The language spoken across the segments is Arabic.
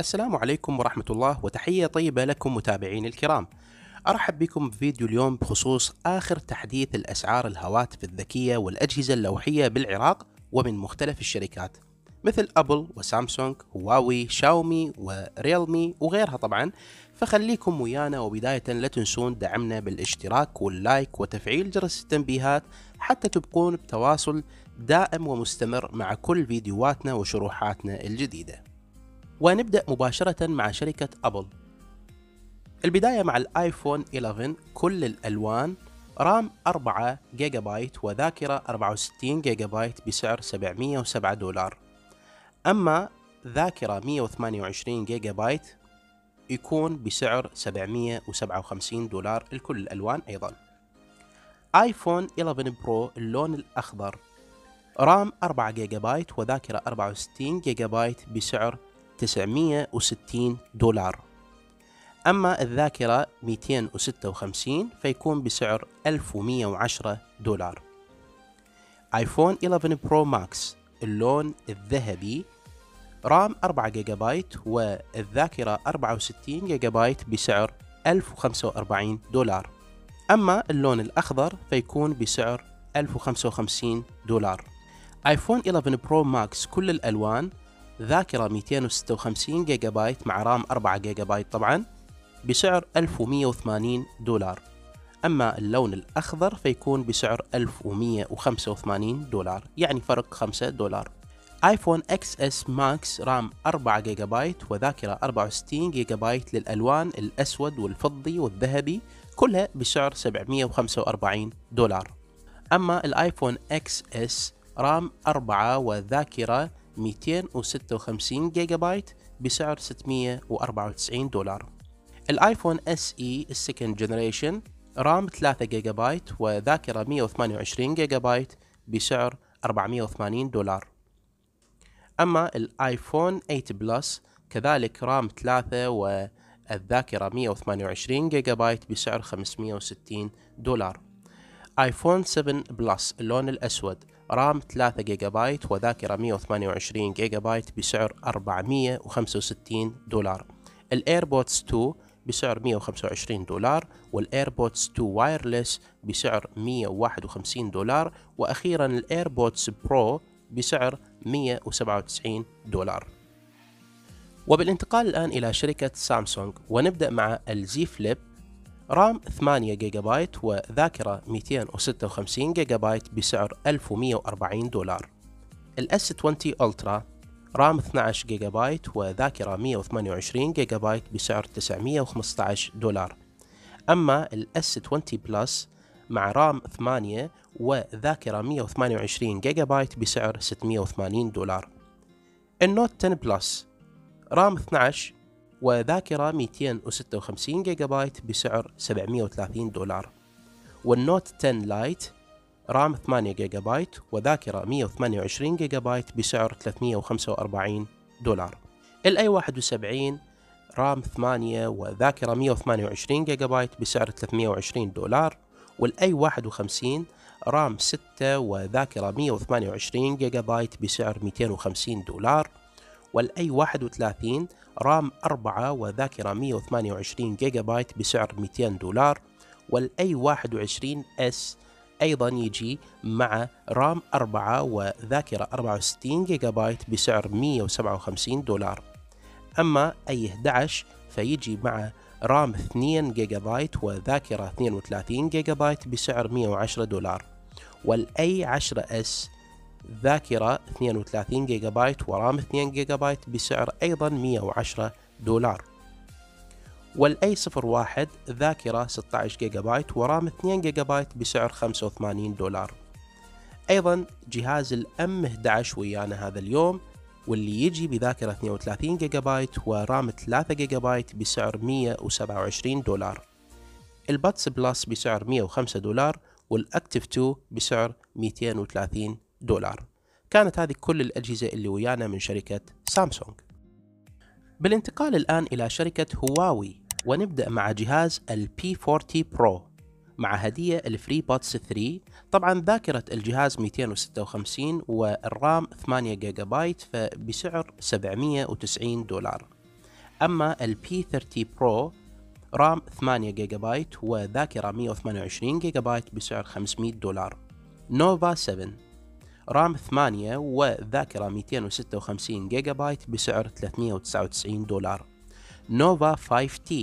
السلام عليكم ورحمة الله وتحية طيبة لكم متابعين الكرام. أرحب بكم بفيديو اليوم بخصوص آخر تحديث الأسعار الهواتف الذكية والأجهزة اللوحية بالعراق ومن مختلف الشركات مثل أبل وسامسونج هواوي شاومي وريلمي وغيرها طبعا. فخليكم ويانا وبداية لا تنسون دعمنا بالاشتراك واللايك وتفعيل جرس التنبيهات حتى تبقون بتواصل دائم ومستمر مع كل فيديوهاتنا وشروحاتنا الجديدة. ونبدأ مباشرة مع شركة أبل. البداية مع الآيفون 11 كل الألوان RAM 4 جيجا بايت وذاكرة 64 جيجا بايت بسعر 707 دولار. أما ذاكرة 128 جيجا بايت يكون بسعر 757 دولار لكل الألوان أيضا. آيفون 11 Pro اللون الأخضر RAM 4 جيجا بايت وذاكرة 64 جيجا بايت بسعر 960 دولار. أما الذاكرة 256 فيكون بسعر 1110 دولار. آيفون 11 Pro Max اللون الذهبي. RAM 4 جيجا بايت والذاكرة 64 جيجا بايت بسعر 1045 دولار. أما اللون الأخضر فيكون بسعر 1055 دولار. آيفون 11 Pro Max كل الألوان ذاكرة 256 جيجا بايت مع RAM 4 جيجا بايت طبعا بسعر 1180 دولار. أما اللون الأخضر فيكون بسعر 1185 دولار يعني فرق 5 دولار. آيفون XS Max RAM 4 جيجا بايت وذاكرة 64 جيجا بايت للألوان الأسود والفضي والذهبي كلها بسعر 745 دولار. أما الآيفون XS RAM 4 وذاكرة 256 جيجا بايت بسعر 694 دولار. الايفون SE ال second generation RAM 3 جيجا بايت وذاكرة 128 جيجا بايت بسعر 480 دولار. أما الايفون 8 Plus كذلك RAM 3 والذاكرة 128 جيجا بايت بسعر 560 دولار. آيفون 7 Plus اللون الأسود. RAM 3 جيجا بايت وذاكرة 128 جيجا بايت بسعر 465 دولار. ال AirPods 2 بسعر 125 دولار وال AirPods 2 wireless بسعر 151 دولار وأخيرا ال AirPods Pro بسعر 197 دولار. وبالانتقال الآن إلى شركة سامسونج ونبدأ مع ال Z Flip RAM 8 جيجا بايت وذاكرة 256 جيجا بايت بسعر 1140 دولار. ال S 20 Ultra RAM 12 جيجا بايت وذاكرة 128 جيجا بايت بسعر 915 دولار. أما ال S 20 Plus مع RAM 8 وذاكرة 128 جيجا بايت بسعر 680 دولار. ال Note 10 Plus RAM 12 وذاكرة 256 جيجا بايت بسعر 730 دولار. وال Note 10 Lite RAM 8 جيجا بايت وذاكرة 128 جيجا بايت بسعر 345 دولار. ال A 71 RAM 8 وذاكرة 128 جيجا بايت بسعر 320 دولار. وال A 51 RAM 6 وذاكرة 128 جيجا بايت بسعر 250 دولار. وال A 31 RAM 4 وذاكرة 128 جيجا بايت بسعر 200 دولار وال A 21 S أيضا يجي مع RAM 4 وذاكرة 64 جيجا بايت بسعر 157 دولار. أما A 11 فيجي مع رام 2 جيجا بايت وذاكرة 32 جيجا بايت بسعر 110 دولار وال A10s ذاكرة 32 جيجا بايت ورام 2 جيجا بايت بسعر أيضا 110 دولار. وال A01 ذاكرة 16 جيجا بايت ورام 2 جيجا بايت بسعر 85 دولار. أيضا جهاز ال M11 ويانا هذا اليوم واللي يجي بذاكرة 32 جيجا بايت ورام 3 جيجا بايت بسعر 127 دولار. ال Buds Plus بسعر 105 دولار وال Active 2 بسعر 230 دولار. كانت هذه كل الأجهزة اللي ويانا من شركة سامسونج. بالانتقال الآن إلى شركة هواوي ونبدأ مع جهاز ال P40 Pro مع هدية ال FreeBuds 3 طبعا ذاكرة الجهاز 256 والرام 8 جيجا بايت فبسعر 790 دولار. أما ال P30 Pro رام 8 جيجا بايت وذاكرة 128 جيجا بايت بسعر 500 دولار. Nova 7 رام 8 وذاكرة 256 جيجا بايت بسعر 399 دولار. Nova 5T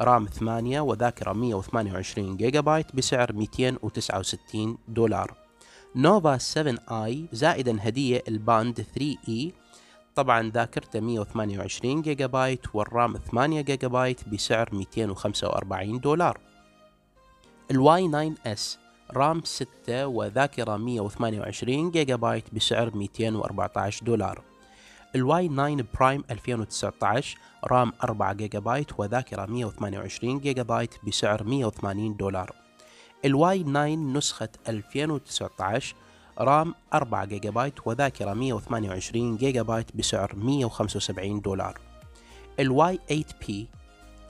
رام 8 وذاكرة 128 جيجا بايت بسعر 269 دولار. Nova 7i زائدا هدية ال Band 3E طبعا ذاكرته 128 جيجا بايت والرام 8 جيجا بايت بسعر 245 دولار. ال Y9s رام 6 وذاكرة 128 جيجا بايت بسعر 214 دولار. ال Y9 Prime 2019 رام 4 جيجا بايت وذاكرة 128 جيجا بايت بسعر 180 دولار. ال Y9 نسخة 2019 رام 4 جيجا بايت وذاكرة 128 جيجا بايت بسعر 175 دولار. ال Y8p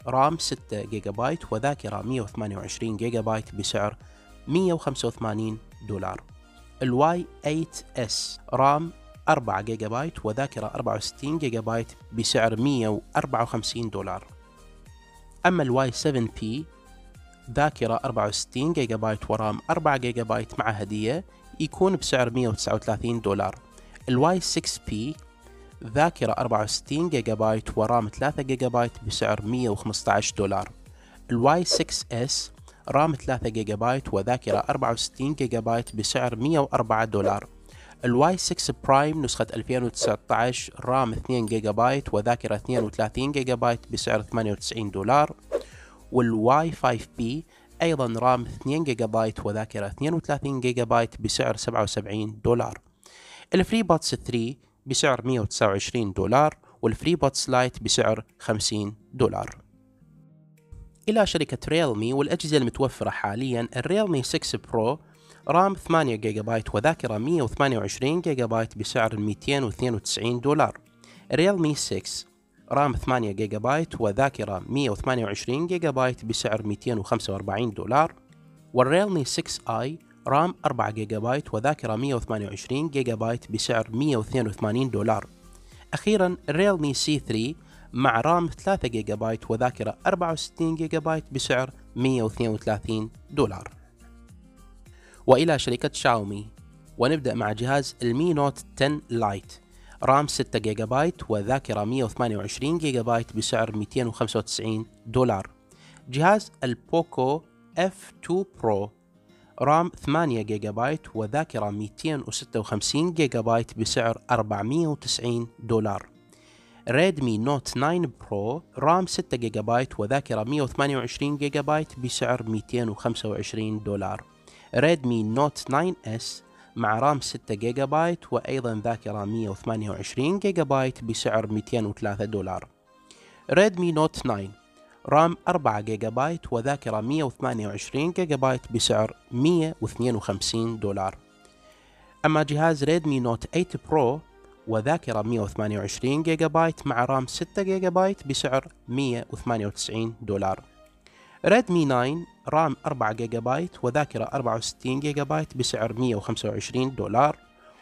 رام 6 جيجا بايت وذاكرة 128 جيجا بايت بسعر 185 دولار. ال Y8s رام 4 جيجا بايت وذاكرة 64 جيجا بايت بسعر 154 دولار. أما ال Y7p ذاكرة 64 جيجا بايت ورام 4 جيجا بايت مع هدية يكون بسعر 139 دولار. ال Y6p ذاكرة 64 جيجا بايت ورام 3 جيجا بايت بسعر 115 دولار. ال Y6s رام 3 جيجا بايت وذاكرة 64 جيجا بايت بسعر 104 دولار. ال Y6 Prime نسخة 2019 رام 2 جيجا بايت وذاكرة 32 جيجا بايت بسعر 98 دولار. وال Y5p أيضا رام 2 جيجا بايت وذاكرة 32 جيجا بايت بسعر 77 دولار. ال FreeBuds 3 بسعر 129 دولار. وال FreeBuds Lite بسعر 50 دولار. إلى شركة ريلمي والأجهزة المتوفرة حاليا ال Realme 6 Pro رام 8 جيجا بايت وذاكرة 128 جيجا بايت بسعر 292 دولار. Realme 6 رام 8 جيجا بايت وذاكرة 128 جيجا بايت بسعر 245 دولار. وال Realme 6i رام 4 جيجا بايت وذاكرة 128 جيجا بايت بسعر 182 دولار. أخيرا ال Realme C3 مع رام 3 جيجا بايت وذاكرة 64 جيجا بايت بسعر 132 دولار. وإلى شركة شاومي. ونبدأ مع جهاز ال Mi Note 10 Lite رام 6 جيجا بايت وذاكرة 128 جيجا بايت بسعر 295 دولار. جهاز ال Poco F2 Pro رام 8 جيجا بايت وذاكرة 256 جيجا بايت بسعر 490 دولار. Redmi Note 9 Pro رام 6 جيجا بايت وذاكرة 128 جيجا بايت بسعر 225 دولار. Redmi Note 9s مع رام 6 جيجا بايت وأيضا ذاكرة 128 جيجا بايت بسعر 203 دولار. Redmi Note 9 رام 4 جيجا بايت وذاكرة 128 جيجا بايت بسعر 152 دولار. أما جهاز Redmi Note 8 Pro وذاكرة 128 جيجا بايت مع رام 6 جيجا بايت بسعر 198 دولار. Redmi 9 رام 4 جيجا بايت وذاكرة 64 جيجا بايت بسعر 125 دولار.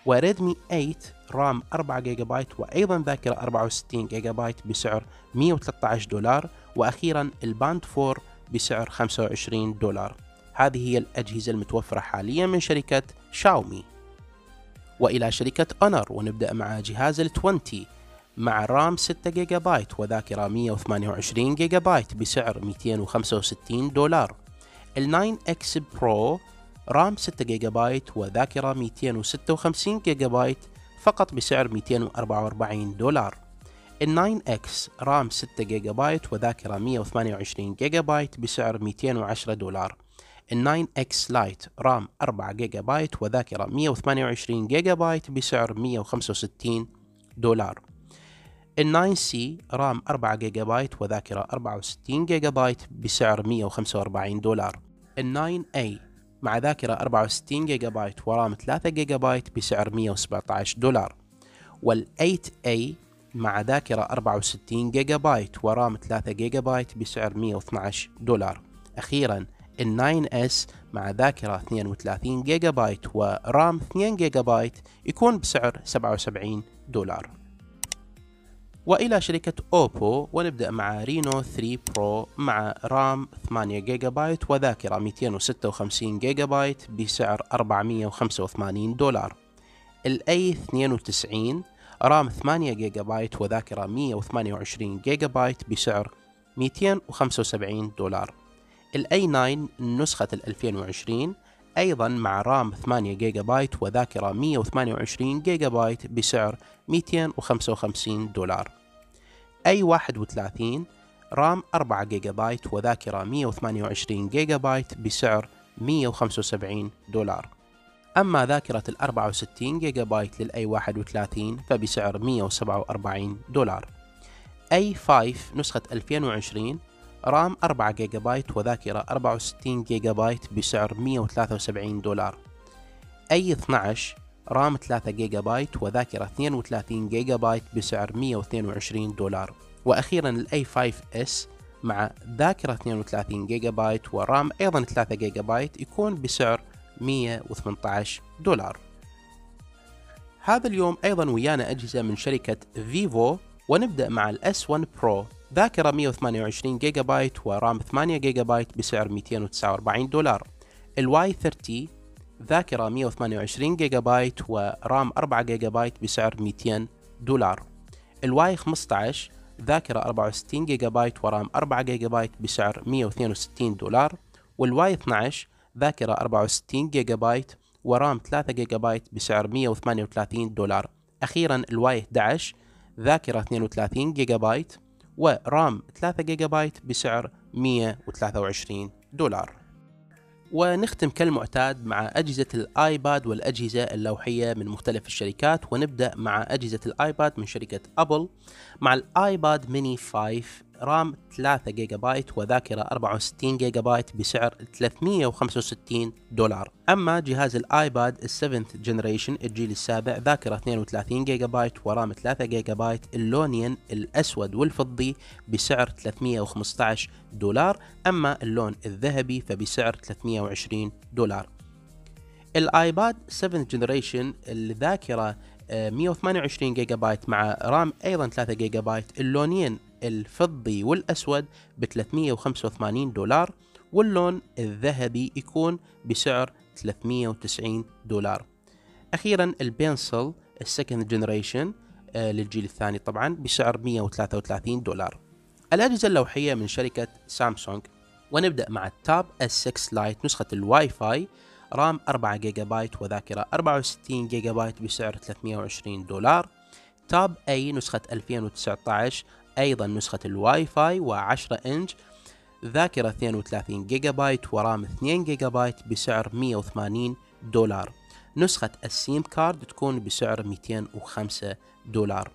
و Redmi 8 رام 4 جيجا بايت وأيضا ذاكرة 64 جيجا بايت بسعر 113 دولار. وأخيرا ال Band 4 بسعر 25 دولار. هذه هي الأجهزة المتوفرة حاليا من شركة شاومي. وإلى شركة أونر ونبدأ مع جهاز ال 20 مع رام 6 جيجا بايت وذاكرة 128 جيجا بايت بسعر 265 دولار. ال 9X Pro رام 6 جيجا بايت وذاكرة 256 جيجا بايت فقط بسعر 244 دولار. ال 9X رام 6 جيجا بايت وذاكرة 128 جيجا بايت بسعر 210 دولار. 9 X Lite رام 4 جيجا بايت وذاكرة 128 جيجا بايت بسعر 165 دولار. ال 9 C رام 4 جيجا بايت وذاكرة 64 جيجا بايت بسعر 145 دولار. ال 9 A مع ذاكرة 64 جيجا بايت ورام 3 جيجا بايت بسعر 117 دولار. وال 8A مع ذاكرة 64 جيجا بايت ورام 3 جيجا بايت بسعر 112 دولار. أخيرا ال 9S مع ذاكرة 32 جيجا بايت ورام 2 جيجا بايت يكون بسعر 77 دولار. وإلى شركة أوبو ونبدأ مع Reno 3 Pro مع رام 8 جيجا بايت وذاكرة 256 جيجا بايت بسعر 485 دولار. ال A 92 رام 8 جيجا بايت وذاكرة 128 جيجا بايت بسعر 275 دولار. ال A 9 نسخة 2020 أيضا مع رام 8 جيجا بايت وذاكرة 128 جيجا بايت بسعر 255 دولار. A 31 رام 4 جيجا بايت وذاكرة 128 جيجا بايت بسعر 175 دولار. أما ذاكرة ال 64 جيجا بايت لل A 31 فبسعر 147 دولار. A 5 نسخة 2020 رام 4 جيجا بايت وذاكرة 64 جيجا بايت بسعر 173 دولار. A 12 رام 3 جيجا بايت وذاكرة 32 جيجا بايت بسعر 122 دولار. وأخيرا ال A 5 S مع ذاكرة 32 جيجا بايت ورام أيضا 3 جيجا بايت يكون بسعر 118 دولار. هذا اليوم أيضا ويانا أجهزة من شركة فيفو ونبدأ مع ال S 1 Pro ذاكرة 128 جيجا بايت ورام 8 جيجا بايت بسعر 249 دولار. ال Y 30 ذاكرة 128 جيجا بايت ورام 4 جيجا بايت بسعر 200 دولار. ال Y 15 ذاكرة 64 جيجا بايت ورام 4 جيجا بايت بسعر 162 دولار. وال Y 12 ذاكرة 64 جيجا بايت ورام 3 جيجا بايت بسعر 138 دولار. أخيرا ال Y 11 ذاكرة 32 جيجا بايت ورام 3 جيجا بايت بسعر 123 دولار. ونختم كالمعتاد مع أجهزة الآيباد والأجهزة اللوحية من مختلف الشركات ونبدأ مع أجهزة الآيباد من شركة أبل مع الآيباد ميني 5 رام 3 جيجا بايت وذاكرة 64 جيجا بايت بسعر 365 دولار. أما جهاز الآيباد ال seventh generation الجيل السابع ذاكرة 32 جيجا بايت ورام 3 جيجا بايت اللونين الأسود والفضي بسعر 315 دولار. أما اللون الذهبي فبسعر 320 دولار. الايباد 7 generation الذاكرة 128 جيجا بايت مع رام أيضا 3 جيجا بايت اللونين الفضي والأسود ب 385 دولار واللون الذهبي يكون بسعر 390 دولار. أخيرا ال Pencil ال second generation للجيل الثاني طبعا بسعر 133 دولار. الأجهزة اللوحية من شركة سامسونج. ونبدأ مع ال Tab S6 Lite نسخة الواي فاي رام 4 جيجا بايت وذاكرة 64 جيجا بايت بسعر 320 دولار. Tab A نسخة 2019 أيضا نسخة الواي فاي و10 إنش ذاكرة 32 جيجا بايت ورام 2 جيجا بايت بسعر 180 دولار. نسخة ال SIM card تكون بسعر 205 دولار.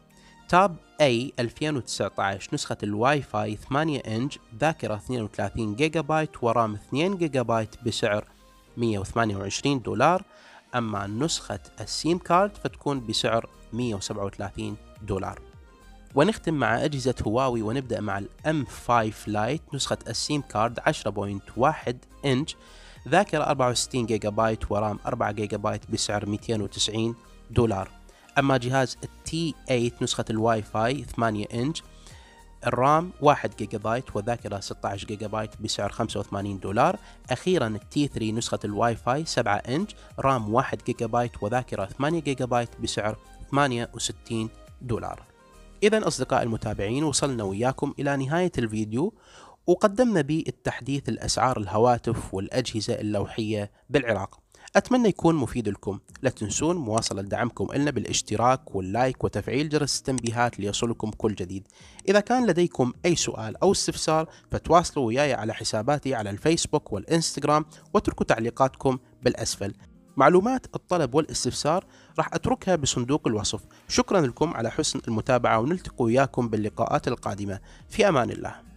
Tab A 2019 نسخة الواي فاي 8 إنش ذاكرة 32 جيجا بايت ورام 2 جيجا بايت بسعر 128 دولار. أما نسخة ال SIM card فتكون بسعر 137 دولار. ونختم مع أجهزة هواوي ونبدأ مع ال M 5 Lite نسخة ال SIM card 10.1 إنش. ذاكرة 64 جيجا بايت ورام 4 جيجا بايت بسعر 290 دولار. أما جهاز ال T 8 نسخة الواي فاي 8 إنش. الرام 1 جيجا بايت وذاكرة 16 جيجا بايت بسعر 85 دولار. أخيرا ال T 3 نسخة الواي فاي 7 إنش. رام 1 جيجا بايت وذاكرة 8 جيجا بايت بسعر 68 دولار. إذا أصدقاء المتابعين وصلنا وياكم إلى نهاية الفيديو وقدمنا به التحديث لأسعار الهواتف والأجهزة اللوحية بالعراق. أتمنى يكون مفيد لكم. لا تنسون مواصلة دعمكم لنا بالاشتراك وال like وتفعيل جرس التنبيهات ليصلكم كل جديد. إذا كان لديكم أي سؤال أو استفسار فتواصلوا وياي على حساباتي على الفيسبوك والإنستغرام واتركوا تعليقاتكم بالأسفل. معلومات الطلب والاستفسار راح أتركها بصندوق الوصف. شكرا لكم على حسن المتابعة ونلتقي وياكم باللقاءات القادمة. في أمان الله.